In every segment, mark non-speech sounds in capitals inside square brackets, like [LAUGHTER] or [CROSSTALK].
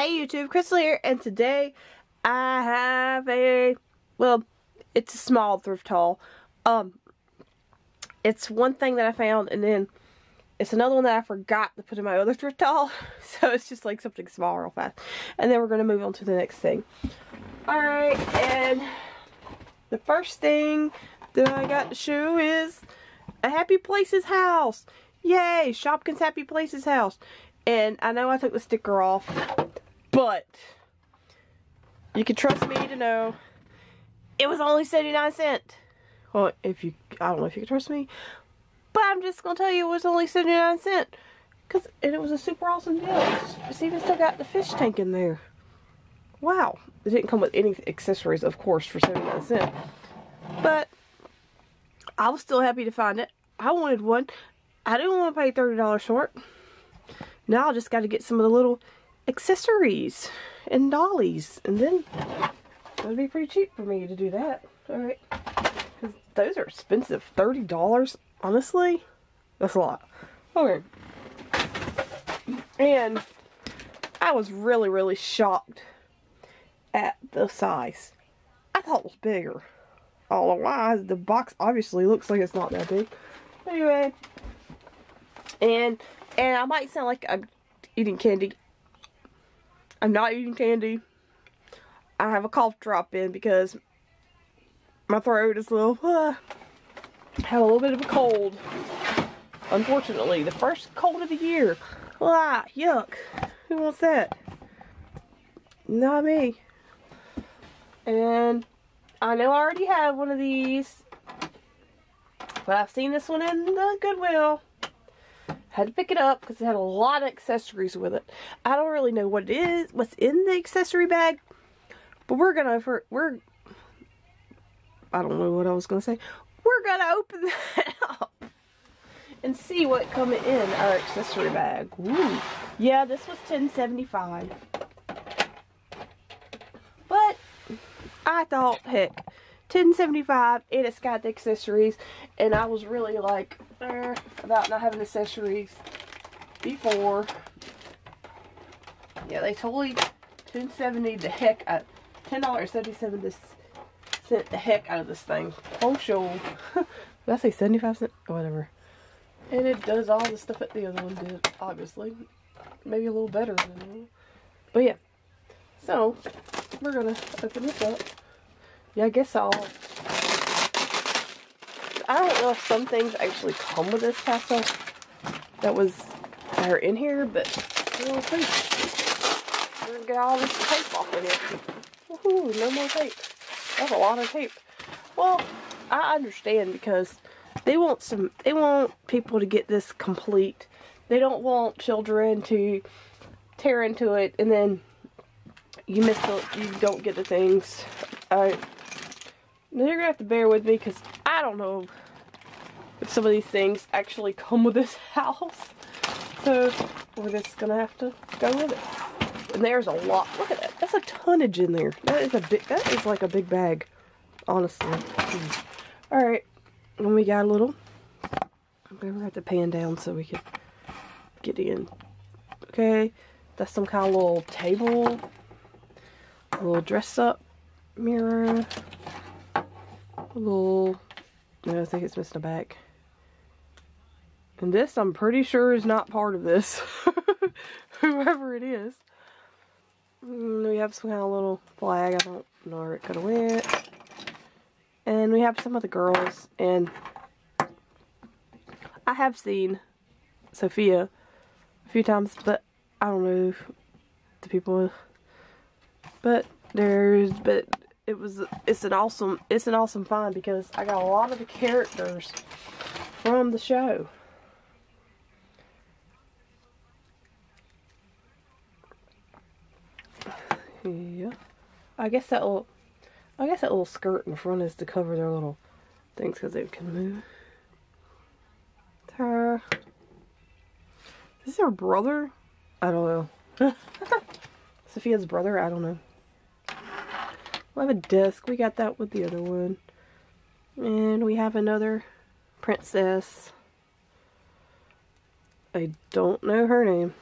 Hey YouTube, Crystal here, and today I have a, well, it's a small thrift haul. Um, it's one thing that I found, and then it's another one that I forgot to put in my other thrift haul. [LAUGHS] So it's just like something small real fast. And then we're going to move on to the next thing. Alright, and the first thing that I got to show is a Happy Places house. Yay, Shopkins Happy Places house. And I know I took the sticker off, but you can trust me to know it was only 79 cents. Well, if you, I don't know if you can trust me, but I'm just to tell you it was only 79 cents. Cause, and it was a super awesome deal. It's even still got the fish tank in there. Wow. It didn't come with any accessories, of course, for 79 cents. But, I was still happy to find it. I wanted one. I didn't want to pay $30 short. Now I just got to get some of the little accessories and dollies. And then that'd be pretty cheap for me to do that. Alright. Because those are expensive. $30, honestly, that's a lot. Okay. And I was really, really shocked at the size. I thought it was bigger. I don't why. The box obviously looks like it's not that big. Anyway. And and I might sound like I'm eating candy. I'm not eating candy. I have a cough drop in because my throat is a little, uh, [SIGHS] have a little bit of a cold. Unfortunately, the first cold of the year. Ah, yuck. Who wants that? Not me. And I know I already have one of these. But I've seen this one in the Goodwill. Had to pick it up because it had a lot of accessories with it. I don't really know what it is, what's in the accessory bag. But we're gonna, for, we're, I don't know what I was gonna say. We're gonna open [LAUGHS] that up and see what come in our accessory bag. Ooh. Yeah, this was 10.75. But I thought, heck, 10.75 and it's got the accessories and I was really like eh, about not having accessories before. Yeah they totally 10.70 the heck out $10.77 the heck out of this thing. Oh show [LAUGHS] did I say 75 cents or whatever. And it does all the stuff that the other one did obviously. Maybe a little better than but yeah. So we're gonna open this up. Yeah, I guess I'll... I don't know if some things actually come with this castle that was that are in here, but we'll see. We're gonna get all this tape off of here. Woohoo, no more tape. That's a lot of tape. Well, I understand because they want some they want people to get this complete. They don't want children to tear into it and then you miss the you don't get the things. Now you're gonna have to bear with me because I don't know if some of these things actually come with this [LAUGHS] house. So we're just gonna have to go with it. And there's a lot. Look at that. That's a tonnage in there. That is a big. That is like a big bag, honestly. Hmm. All right, and we got a little. I'm gonna have to pan down so we can get in. Okay, that's some kind of little table, a little dress up mirror a little, no, I think it's missing a back. And this, I'm pretty sure, is not part of this. [LAUGHS] Whoever it is. And we have some kind of little flag. I don't know where it could have went. And we have some of the girls. And I have seen Sofia a few times, but I don't know the people. But there's, but it was it's an awesome it's an awesome find because I got a lot of the characters from the show. Yeah. I guess that little I guess that little skirt in front is to cover their little things because they can move. Her. Is this her brother? I don't know. [LAUGHS] Sofia's brother? I don't know. We have a disc. We got that with the other one. And we have another princess. I don't know her name.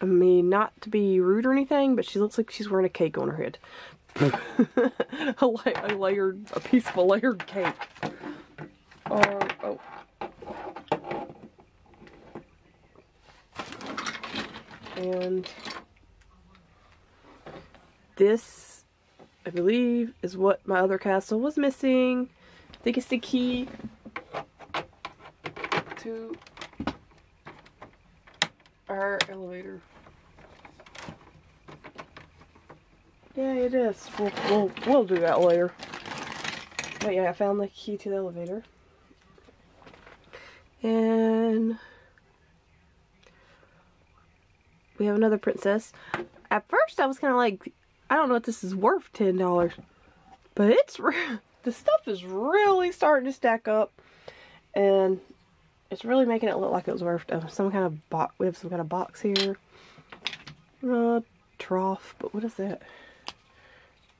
I mean, not to be rude or anything, but she looks like she's wearing a cake on her head. [LAUGHS] a, la a layered, a piece of a layered cake. Uh, oh. And this, I believe, is what my other castle was missing. I think it's the key to our elevator. Yeah, it is. We'll, we'll, we'll do that later. But yeah, I found the key to the elevator. And we have another princess. At first I was kind of like, I don't know if this is worth $10. But it's, [LAUGHS] the stuff is really starting to stack up. And it's really making it look like it was worth uh, some kind of box. We have some kind of box here. Uh, trough, but what is that?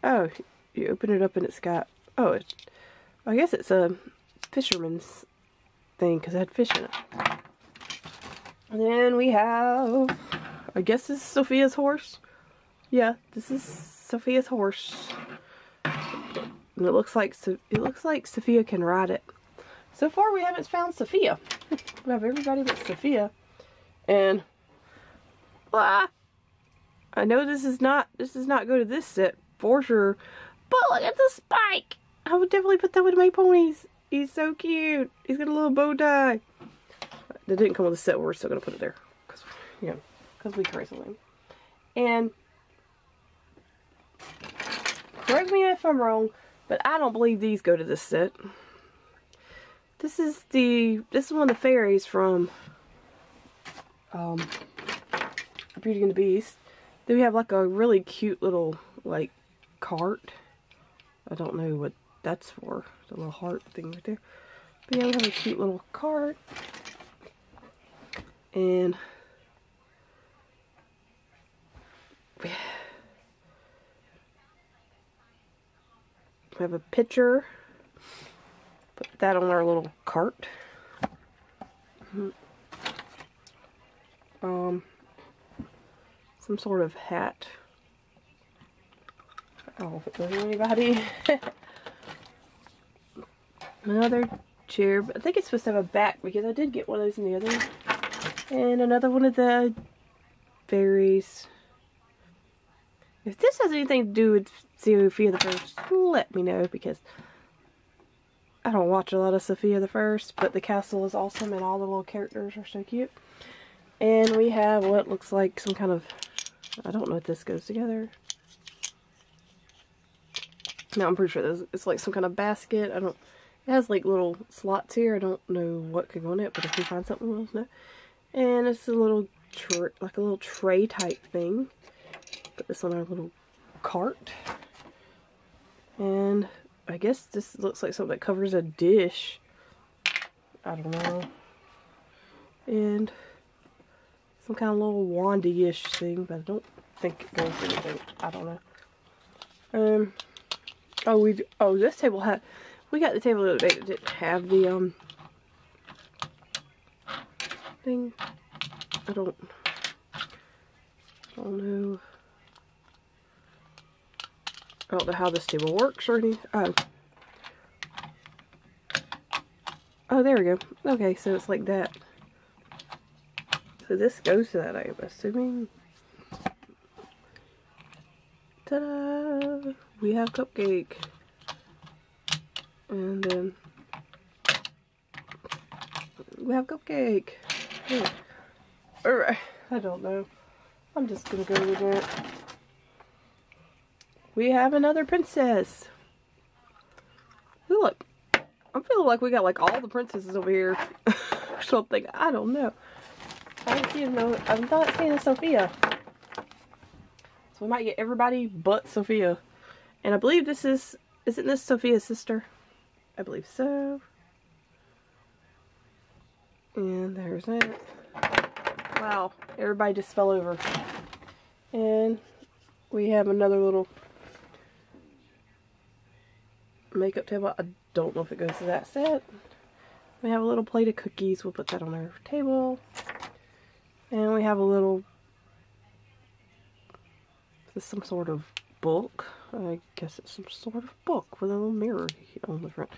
Oh, you open it up and it's got, oh, it, I guess it's a fisherman's thing because it had fish in it. And then we have, I guess this is Sofia's horse. Yeah, this is Sofia's horse. And it looks like it looks like Sofia can ride it. So far we haven't found Sofia. [LAUGHS] we have everybody but Sofia. And ah, I know this is not this is not go to this set for sure. But look at the spike. I would definitely put that with my ponies. He's so cute. He's got a little bow tie. That didn't come with a set, we're still gonna put it there. Cause you know, cause we crazy. And correct me if I'm wrong, but I don't believe these go to this set. This is the this is one of the fairies from um Beauty and the Beast. Then we have like a really cute little like cart. I don't know what that's for. The little heart thing right there. But yeah, we have a cute little cart. And have a pitcher Put that on our little cart. Um, some sort of hat. Oh, anybody. [LAUGHS] Another chair, but I think it's supposed to have a back because I did get one of those in the other. And another one of the fairies. If this has anything to do with Sofia the First, let me know because I don't watch a lot of Sofia the First, but the castle is awesome and all the little characters are so cute. And we have what looks like some kind of, I don't know if this goes together. No, I'm pretty sure this, it's like some kind of basket. I don't, it has like little slots here. I don't know what could go in it, but if we find something, we'll know. And it's a little, like a little tray type thing. Put this on our little cart. And I guess this looks like something that covers a dish. I don't know. And some kind of little wandy-ish thing, but I don't think it goes anything. I don't know. Um. Oh, we. Oh, this table had. We got the table that didn't have the um thing. I don't. I don't know. I don't know how this table works or anything. Oh. Oh, there we go. Okay, so it's like that. So this goes to that, I'm assuming. Ta-da! We have cupcake. And then we have cupcake. Alright, I don't know. I'm just gonna go with it we have another princess. Look. I'm feeling like we got like all the princesses over here [LAUGHS] or something. I don't know. I haven't seen no I'm not seeing Sofia. So we might get everybody but Sofia. And I believe this is isn't this Sofia's sister? I believe so. And there's it. Wow, everybody just fell over. And we have another little makeup table. I don't know if it goes to that set. We have a little plate of cookies. We'll put that on our table. And we have a little This is some sort of book. I guess it's some sort of book with a little mirror on the front.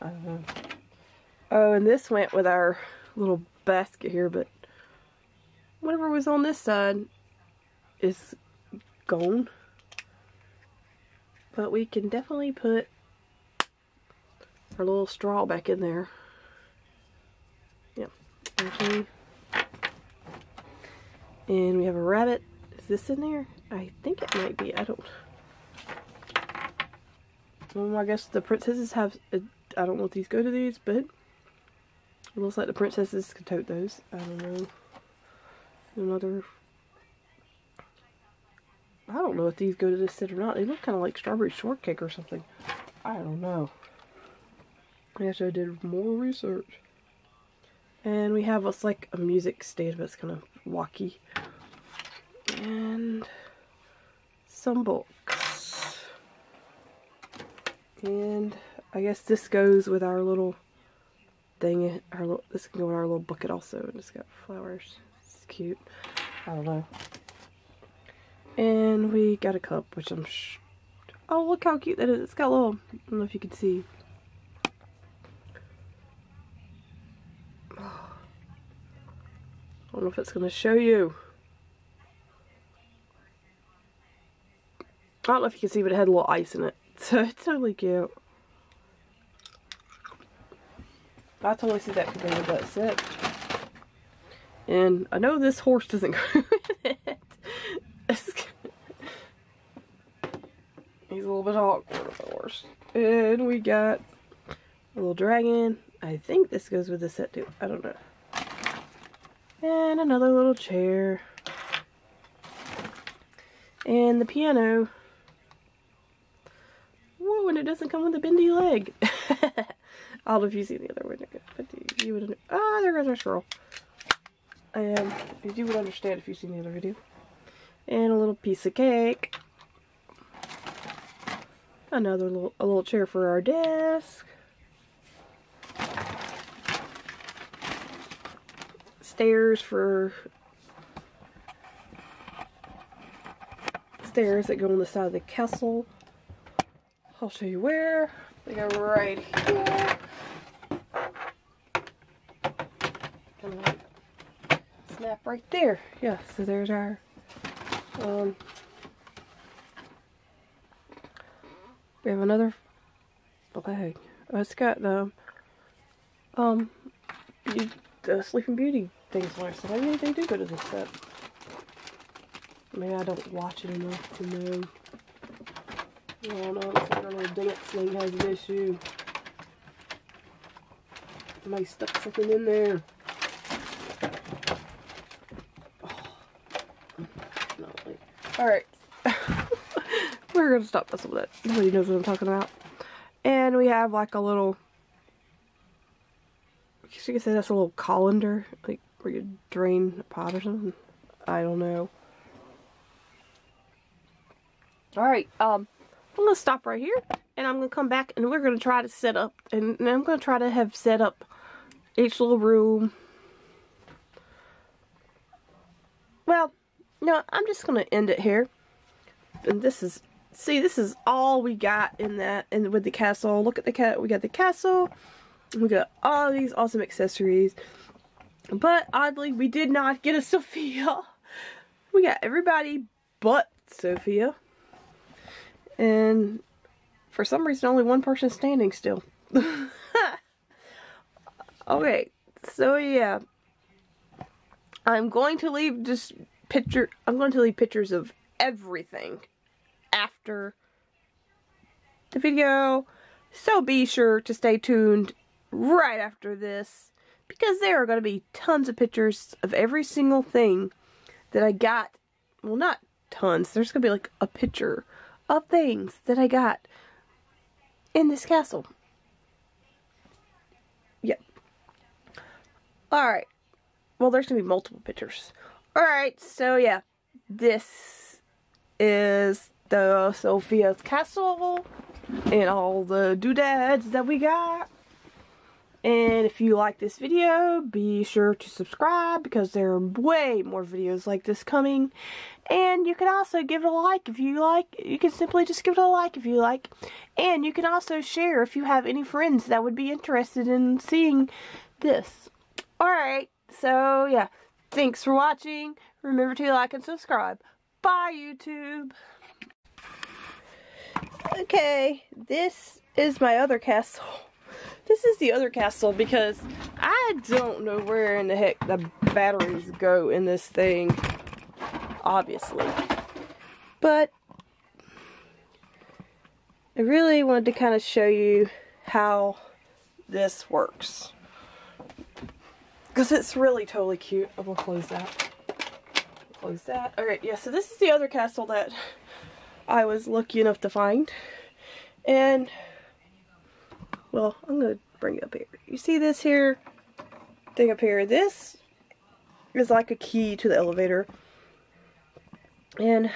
Know. Oh, and this went with our little basket here, but whatever was on this side is gone. But we can definitely put our little straw back in there. Yep. Okay. And we have a rabbit. Is this in there? I think it might be. I don't. Well, I guess the princesses have. I I don't know if these go to these, but it looks like the princesses can tote those. I don't know. Another. I don't know if these go to this set or not. They look kind of like strawberry shortcake or something. I don't know. Guess I did more research. And we have what's like a music stand, but it's kind of wacky. And some books. And I guess this goes with our little thing. Our little, this can go in our little bucket also. And it's got flowers. It's cute. I don't know. And we got a cup, which I'm Oh, look how cute that is. It's got a little, I don't know if you can see. I don't know if it's going to show you. I don't know if you can see, but it had a lot of ice in it. [LAUGHS] So it's totally cute. I totally see that could go with that set. And I know this horse doesn't [LAUGHS] go with it. He's a little bit awkward, of course. And we got a little dragon. I think this goes with the set too. I don't know. And another little chair. And the piano. Whoa, and it doesn't come with a bendy leg. I don't know if you see the other one. But you would. Ah, there goes our scroll. And you would understand if you've seen the other video. And a little piece of cake. Another little a little chair for our desk. Stairs for stairs that go on the side of the castle. I'll show you where. They go right here. Snap right there. Yeah, so there's our um we have another bag. Oh, it's got the um you, the Sleeping Beauty things last so maybe they do go to this set. Maybe I don't watch it enough to know. Oh no, like our little dance thing has an issue. Somebody stuck something in there. Oh. Alright. [LAUGHS] We're gonna stop messing with it. Nobody knows what I'm talking about. And we have like a little I guess you could say that's a little colander, like where you drain a pot or something. I don't know. Alright, um, I'm to stop right here, and I'm to come back, and we're to try to set up, and, and I'm to try to have set up each little room. Well, no, I'm just to end it here. And this is, see, this is all we got in that, and with the castle. Look at the cat, we got the castle, we got all these awesome accessories. But oddly, we did not get a [LAUGHS] Sofia. We got everybody but Sofia. And for some reason, only one person standing still. [LAUGHS] okay, so yeah. I'm going to leave just picture, I'm going to leave pictures of everything after the video. So be sure to stay tuned right after this because there are going to be tons of pictures of every single thing that I got. Well, not tons. There's going to be like a picture of things that I got in this castle. Yep. Alright. Well, there's going to be multiple pictures. Alright, so yeah. This is the Sofia's castle and all the doodads that we got. And if you like this video, be sure to subscribe because there are way more videos like this coming. And you can also give it a like if you like. You can simply just give it a like if you like. And you can also share if you have any friends that would be interested in seeing this. Alright, so yeah. Thanks for watching. Remember to like and subscribe. Bye, YouTube. Okay, this is my other castle. This is the other castle because I don't know where in the heck the batteries go in this thing. Obviously. But I really wanted to kind of show you how this works. Because it's really totally cute. Going to close that. Close that. Alright, yeah, so this is the other castle that I was lucky enough to find. And well, I'm going to bring it up here. You see this here thing up here? This is like a key to the elevator. And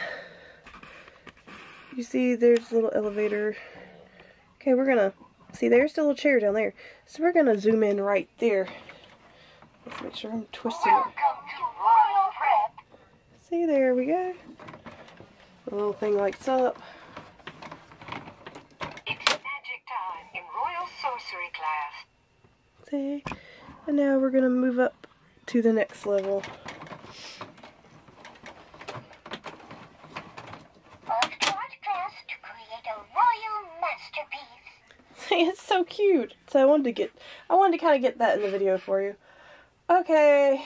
you see there's a little elevator. Okay, we're going to, see there's still a chair down there. So we're going to zoom in right there. Let's make sure I'm twisting it. See, there we go. The little thing lights up. See? And now we're going to move up to the next level. [LAUGHS] it's so cute. So I wanted to get, I wanted to kind of get that in the video for you. Okay,